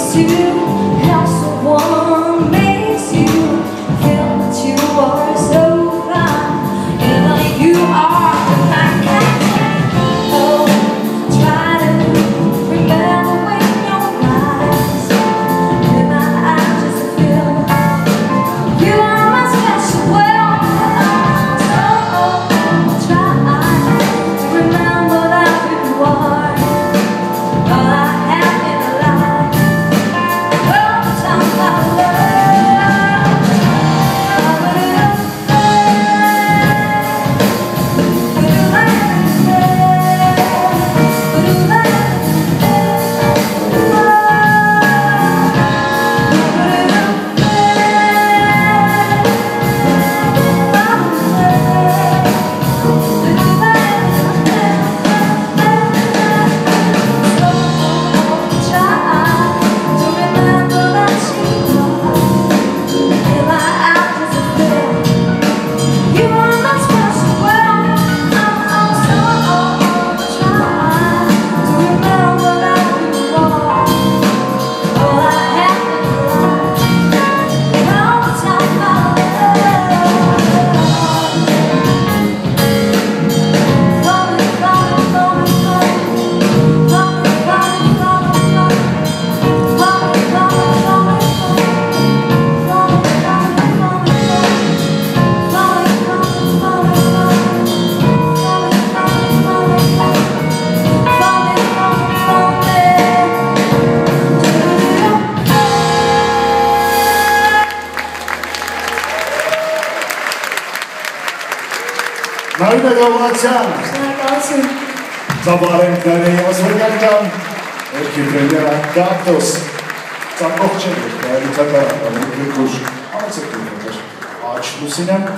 to Նարինե Գավանացյան։ Շնորհակալություն։ Ծավալենք Նարինե Մասվորյան ջան, երկի պրեմիերա Կակտոս։ Ծակող չէ, դա լուծակարան, դա մի քիչ անցեք դու։ Աչ Լուսինան